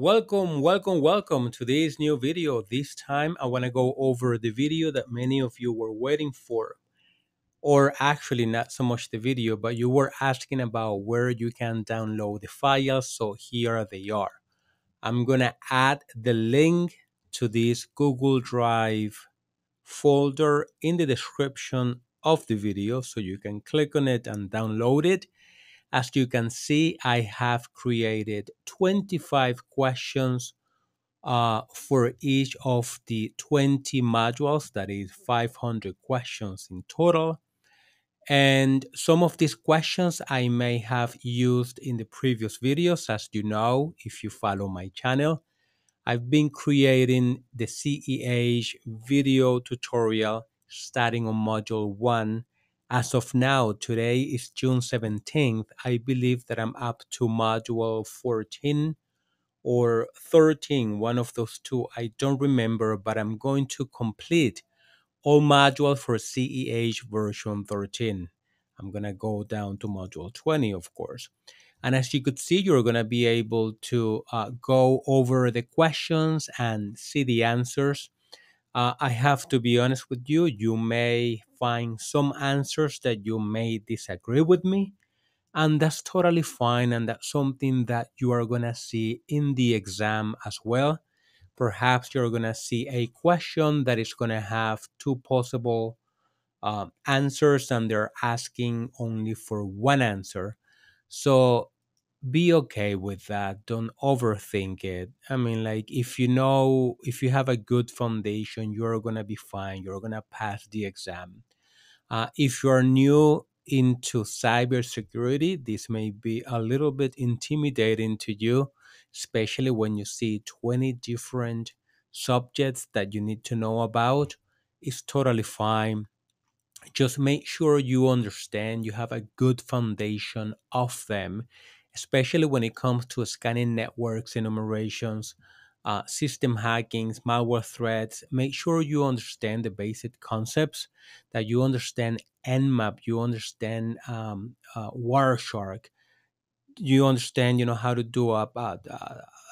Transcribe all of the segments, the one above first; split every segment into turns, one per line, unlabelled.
Welcome, welcome, welcome to this new video. This time I want to go over the video that many of you were waiting for. Or actually not so much the video, but you were asking about where you can download the files. So here they are. I'm going to add the link to this Google Drive folder in the description of the video so you can click on it and download it. As you can see, I have created 25 questions uh, for each of the 20 modules, that is 500 questions in total. And some of these questions I may have used in the previous videos, as you know, if you follow my channel. I've been creating the CEH video tutorial starting on module 1 as of now, today is June 17th. I believe that I'm up to module 14 or 13, one of those two. I don't remember, but I'm going to complete all modules for CEH version 13. I'm going to go down to module 20, of course. And as you could see, you're going to be able to uh, go over the questions and see the answers. Uh, I have to be honest with you, you may find some answers that you may disagree with me, and that's totally fine. And that's something that you are going to see in the exam as well. Perhaps you're going to see a question that is going to have two possible uh, answers, and they're asking only for one answer. So be okay with that. Don't overthink it. I mean, like, if you know, if you have a good foundation, you're to be fine. You're to pass the exam. Uh, if you're new into cybersecurity, this may be a little bit intimidating to you, especially when you see 20 different subjects that you need to know about. It's totally fine just make sure you understand you have a good foundation of them especially when it comes to scanning networks enumerations uh, system hackings malware threats make sure you understand the basic concepts that you understand nmap you understand um, uh, wireshark you understand you know how to do a, a,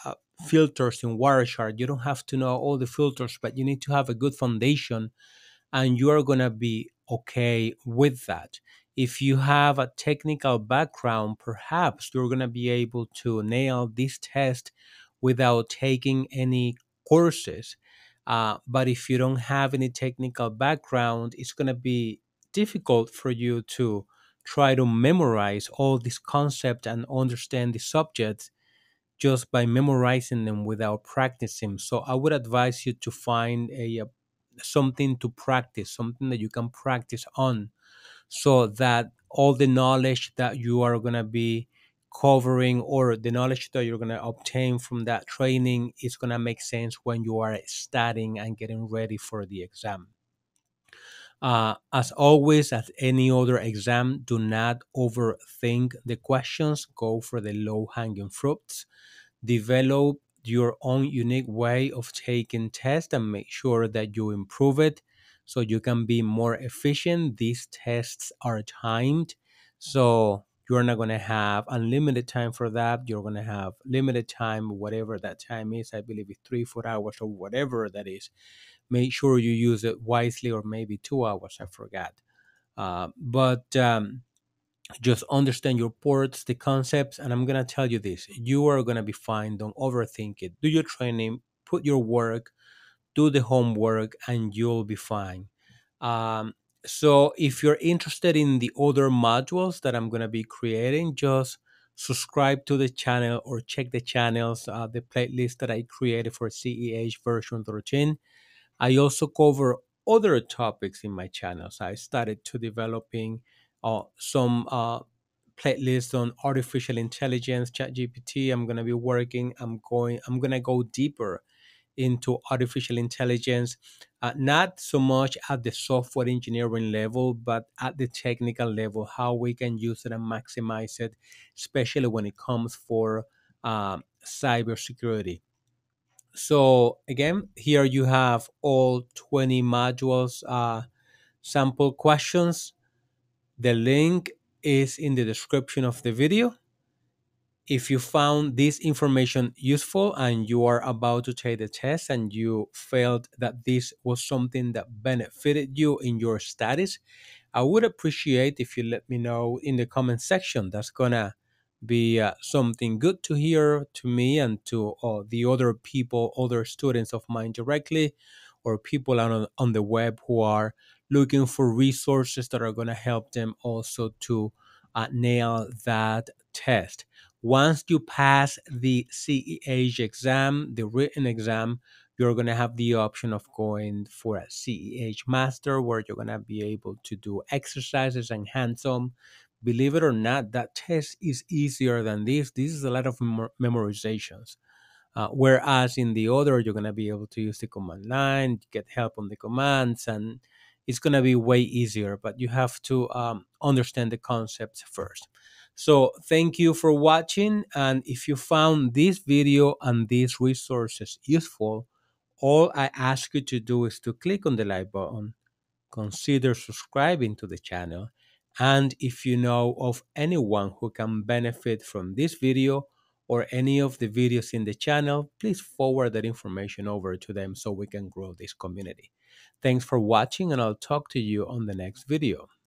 a, filters in wireshark you don't have to know all the filters but you need to have a good foundation and you are going to be okay with that. If you have a technical background, perhaps you're going to be able to nail this test without taking any courses. Uh, but if you don't have any technical background, it's going to be difficult for you to try to memorize all these concepts and understand the subjects just by memorizing them without practicing. So I would advise you to find a, a something to practice, something that you can practice on, so that all the knowledge that you are going to be covering or the knowledge that you're going to obtain from that training is going to make sense when you are studying and getting ready for the exam. Uh, as always, as any other exam, do not overthink the questions. Go for the low hanging fruits. Develop your own unique way of taking tests and make sure that you improve it so you can be more efficient. These tests are timed, so you're not going to have unlimited time for that. You're going to have limited time, whatever that time is. I believe it's three, four hours, or whatever that is. Make sure you use it wisely, or maybe two hours. I forgot. Uh, but um, just understand your ports, the concepts, and I'm gonna tell you this: you are gonna be fine. Don't overthink it. Do your training, put your work, do the homework, and you'll be fine. Um, so, if you're interested in the other modules that I'm gonna be creating, just subscribe to the channel or check the channels, uh, the playlist that I created for CEH version 13. I also cover other topics in my channels. I started to developing uh, some uh, playlists on artificial intelligence, ChatGPT. I'm gonna be working. I'm going. I'm gonna go deeper into artificial intelligence, uh, not so much at the software engineering level, but at the technical level, how we can use it and maximize it, especially when it comes for uh, cybersecurity. So again, here you have all 20 modules, uh, sample questions the link is in the description of the video. If you found this information useful and you are about to take the test and you felt that this was something that benefited you in your studies, I would appreciate if you let me know in the comment section. That's gonna be uh, something good to hear to me and to uh, the other people, other students of mine directly, or people on, on the web who are looking for resources that are to help them also to uh, nail that test. Once you pass the CEH exam, the written exam, you're going to have the option of going for a CEH master where you're going to be able to do exercises and hands-on. Believe it or not, that test is easier than this. This is a lot of memorizations. Uh, whereas in the other, you're going to be able to use the command line, get help on the commands, and it's going to be way easier. But you have to um, understand the concepts first. So thank you for watching. And if you found this video and these resources useful, all I ask you to do is to click on the like button, consider subscribing to the channel, and if you know of anyone who can benefit from this video or any of the videos in the channel, please forward that information over to them so we can grow this community. Thanks for watching and I'll talk to you on the next video.